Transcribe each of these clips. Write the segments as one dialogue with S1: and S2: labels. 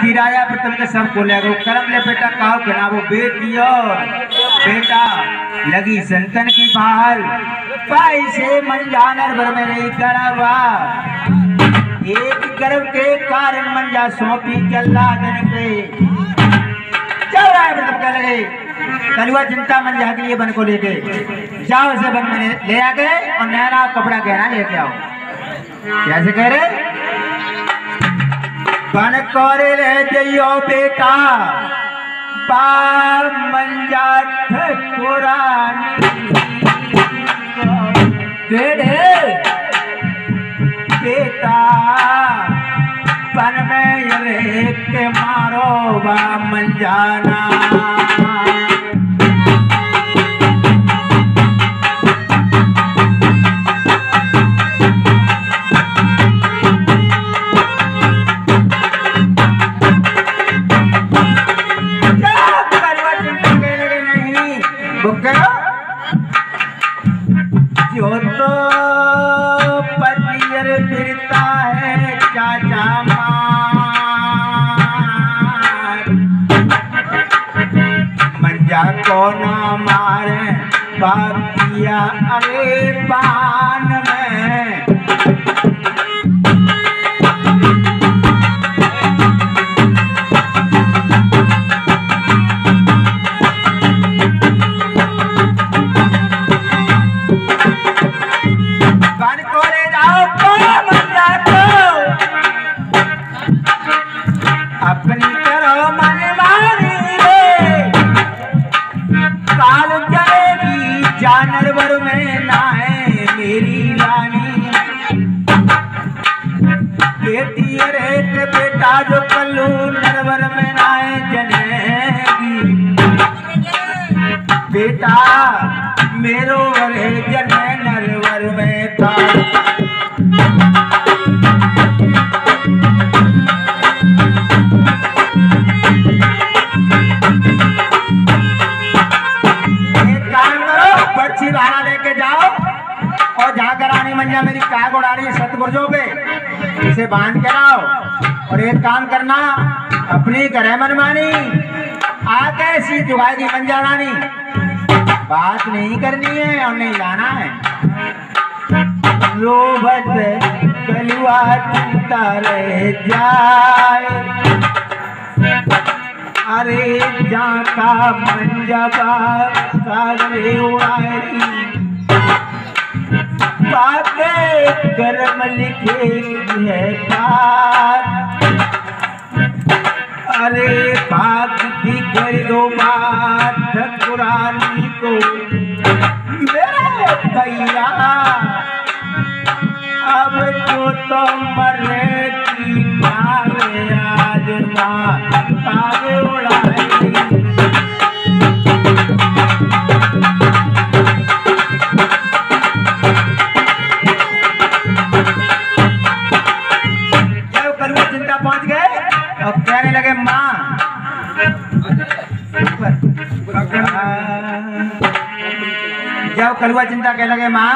S1: किराया पर तुमके सबको ले गो करम ले बेटा, कहो के ना, वो बेटियो बेटा, लगी संतन की बहाल पैसे मन जानर भर में नहीं करवा। एक गर्व के कारण मंजा सौंपी चल्ला दिन पे। चल रहा है मतलब कह लगे कलुआ चिंता मन जा के लिए बन को लेके जाओ से बन में ले आ गए और नया कपड़ा गहना लेके आओ। कैसे कह रहे? बन कोरे ले जइयो बेटा बेटा पन में रे मारो बा मंजाना। को न मारे? बापिया अरे पान में। बेटी रे बेटा जो पल्लू नरवर में नाए जनेगी। बेटा मेरो वरे जने बाँध के लाओ। और एक काम करना, अपनी करे मनमानी, आके सी जुगाएगी मंजा रानी बात नहीं करनी है और नहीं जाना है। रोबत कलुआ चिंता रह जाए। अरे जाका मंजबा सागरे उड़ारी बातें कर्म लिखे है बात अरे भाग की कर दो बात पुरानी को। मेरे भैया, अब तो तो मरने कलुआ चिंता कह लगे माँ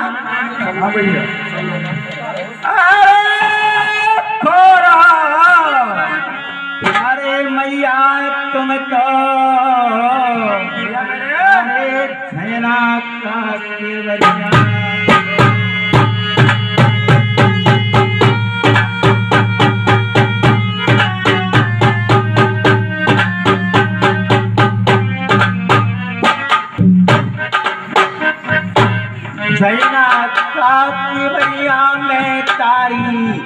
S1: में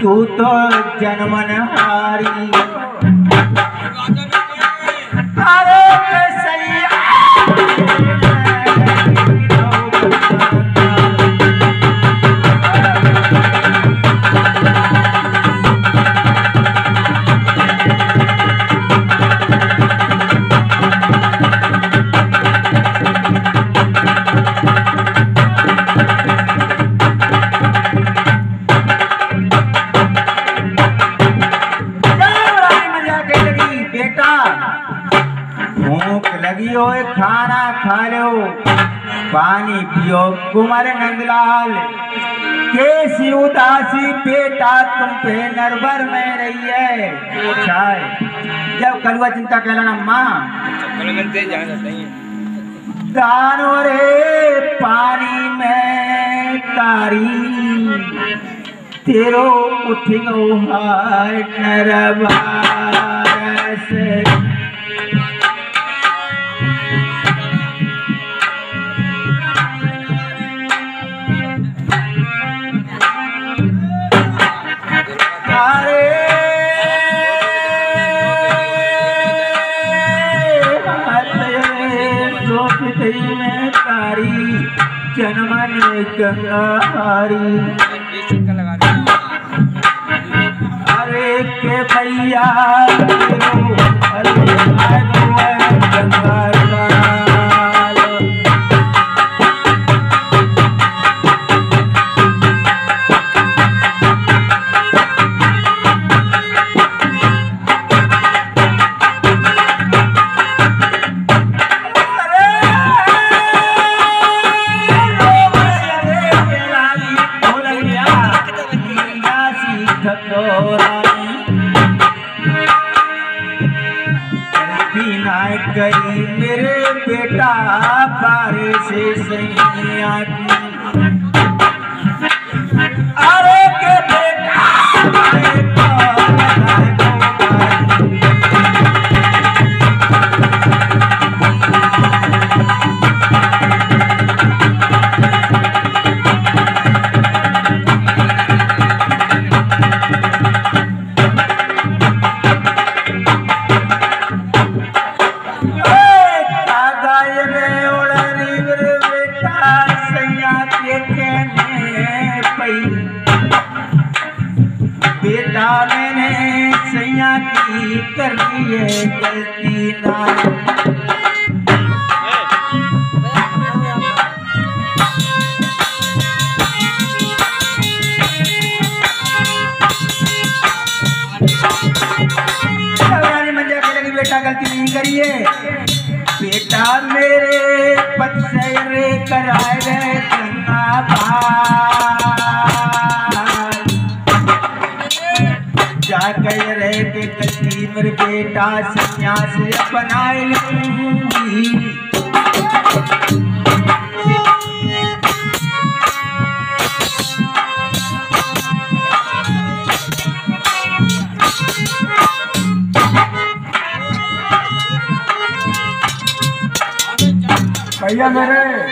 S1: तू तो जन्मन हारी। अरे पियो कुमार नंदलाल। कैसी उदासी बेटा तुम पे नरवर में रही है। अच्छा जब कलुआ चिंता कहलाना माँ। दानो रे पानी में तारी। तेरो उठिंगो हाय नरवार से। अरे के भैया अरे से कर दी है गलती बेटा गलती नहीं करिए बेटा मेरे पद से कराए मेरे बेटा संन्यास अपनाए
S2: भैया मेरे